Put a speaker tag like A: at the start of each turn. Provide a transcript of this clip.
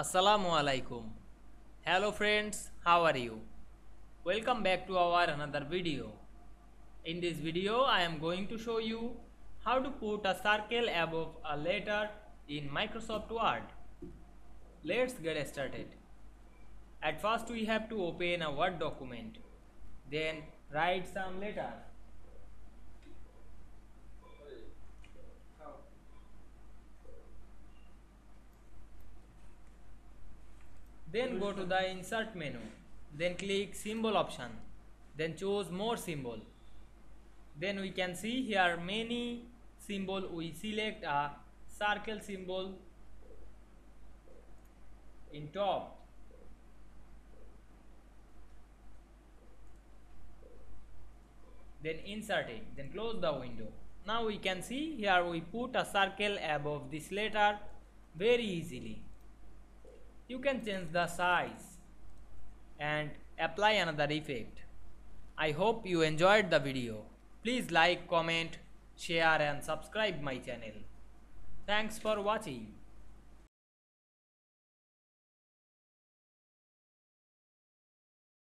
A: Assalamu alaikum. Hello friends, how are you? Welcome back to our another video. In this video I am going to show you how to put a circle above a letter in Microsoft Word. Let's get started. At first we have to open a Word document. Then write some letter. Then go to the insert menu. Then click symbol option. Then choose more symbol. Then we can see here many symbol. We select a circle symbol in top. Then insert it. Then close the window. Now we can see here we put a circle above this letter very easily you can change the size and apply another effect. I hope you enjoyed the video. Please like, comment, share and subscribe my channel. Thanks for watching.